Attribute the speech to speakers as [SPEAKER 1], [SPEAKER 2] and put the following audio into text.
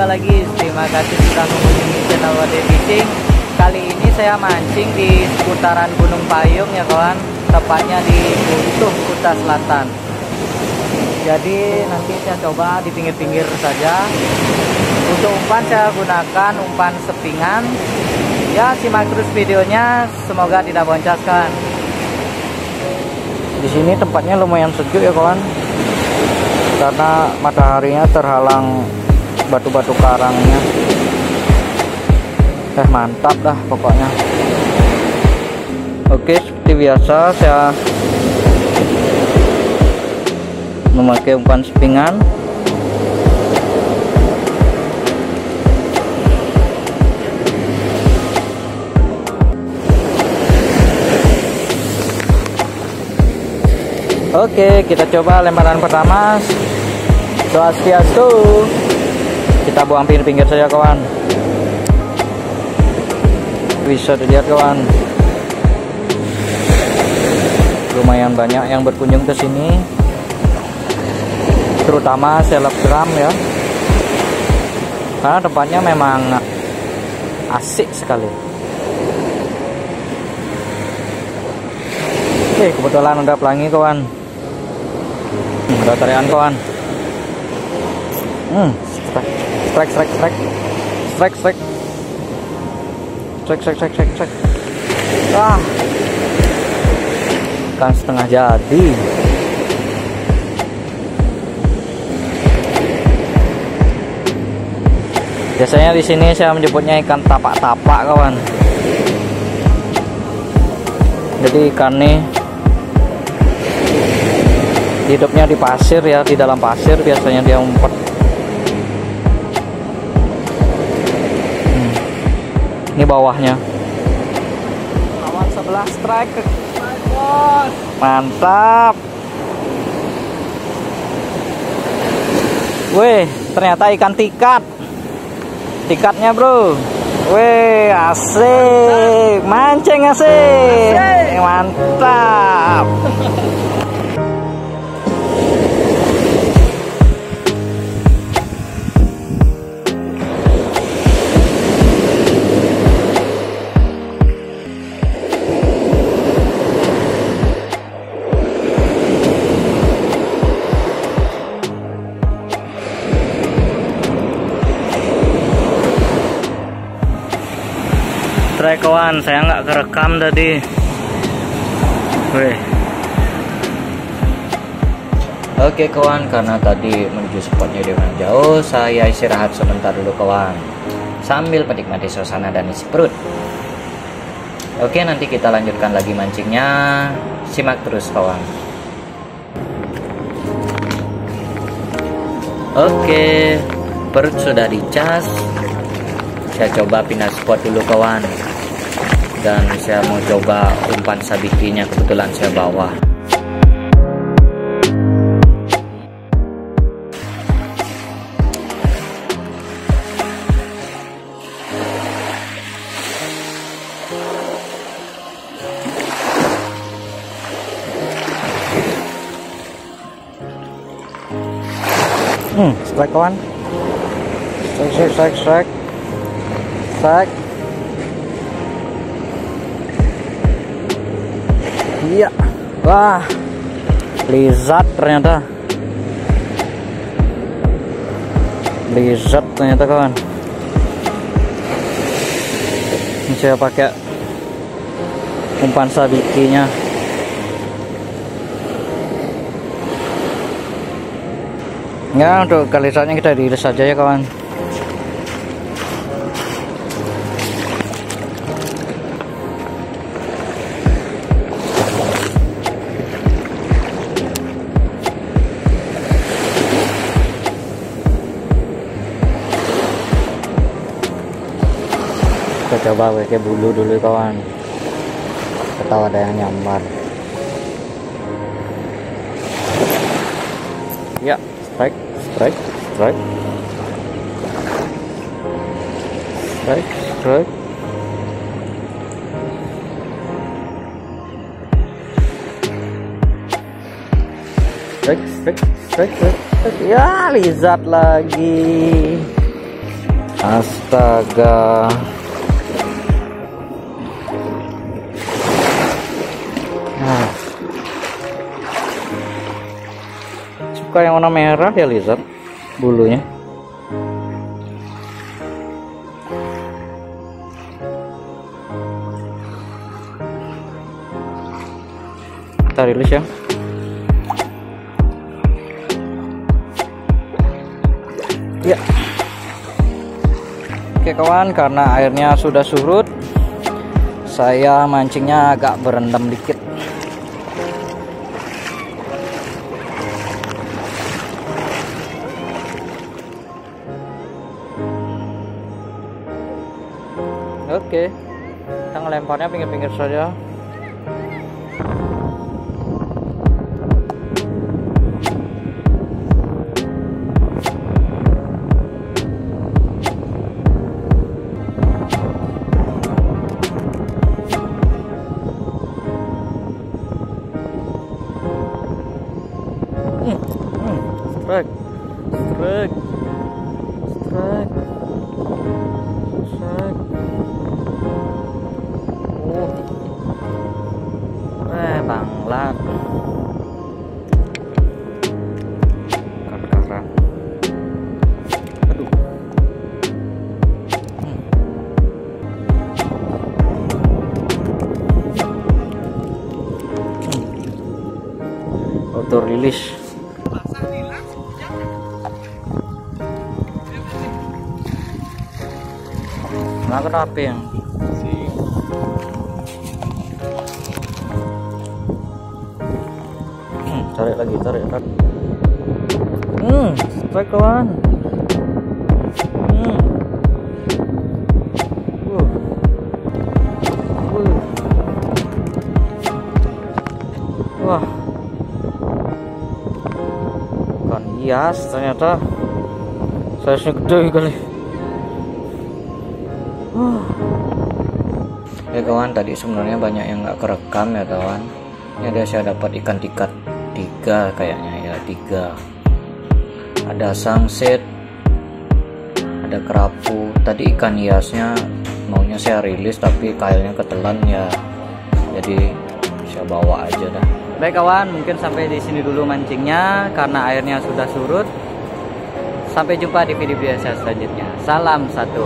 [SPEAKER 1] jumpa lagi. Terima kasih sudah mengunjungi channel Wade Fishing. Kali ini saya mancing di seputaran Gunung Payung ya kawan, tepatnya di Butuh, Kuta Selatan. Jadi nanti saya coba di pinggir-pinggir saja. Untuk umpan saya gunakan umpan sepingan. Ya simak terus videonya, semoga tidak boncaskan. Di sini tempatnya lumayan sejuk ya kawan karena mataharinya terhalang batu-batu karangnya eh mantap dah pokoknya oke seperti biasa saya memakai umpan sepingan Oke, kita coba lemparan pertama. Swastiastu. Kita buang pinggir-pinggir saja, kawan. Bisa dilihat, kawan. Lumayan banyak yang berkunjung ke sini. Terutama selebgram ya. Karena tempatnya memang asik sekali. Oke, kebetulan ada pelangi, kawan ada tarian kawan hmm. Strike. Strike strike strike. Strike strike. Strike strike strike strike strike ah. Kan setengah jadi. Biasanya di sini saya menyebutnya ikan tapak-tapak kawan. Jadi ikan nih hidupnya di pasir ya di dalam pasir biasanya dia umpet ini bawahnya lawan sebelah strike mantap Weh, ternyata ikan tikat. Tikatnya, Bro. Weh, asik. Mancing asik. Mantap. Strike kawan saya nggak kerekam tadi. Wih. Oke kawan karena tadi menuju spotnya di mana jauh saya istirahat sebentar dulu kawan. Sambil menikmati suasana dan isi perut Oke nanti kita lanjutkan lagi mancingnya. Simak terus kawan. Oke perut sudah dicas. Saya coba pindah spot dulu kawan dan saya mau coba umpan sabitinya kebetulan saya bawa Hmm, strike. Strike, strike, strike, strike. Strike. Iya. Wah. Lizard ternyata. Lizard ternyata kawan. Ini saya pakai umpan sabikinya. Ya untuk kali saatnya kita diiris saja ya kawan. Coba pakai bulu dulu kawan. Ketawa ada yang nyambar ya strike strike. Strike strike. Strike strike strike strike strike. Ya lizard lagi. Astaga suka yang warna merah ya lizard? Bulunya. Kita rilis ya. Ya. Oke kawan karena airnya sudah surut saya mancingnya agak berendam dikit oke. Kita ngelemparnya pinggir-pinggir saja. Strike strike. Strike banglat karang aduh. Hmm. Nah, kenapa yang tarik lagi, tarik, tarik. Hmm, strike kawan. Hmm. Uh. Uh. Wah. Bukan hias ternyata. Size-nya gede kali. ya kawan tadi sebenarnya banyak yang nggak kerekam ya kawan ini ada saya dapat ikan tikat tiga kayaknya ya tiga. Ada sangset ada kerapu. Tadi ikan hiasnya maunya saya rilis tapi kailnya ketelan ya. Jadi saya bawa aja dah. Baik kawan mungkin sampai di sini dulu mancingnya karena airnya sudah surut. Sampai jumpa di video biasa selanjutnya. Salam satu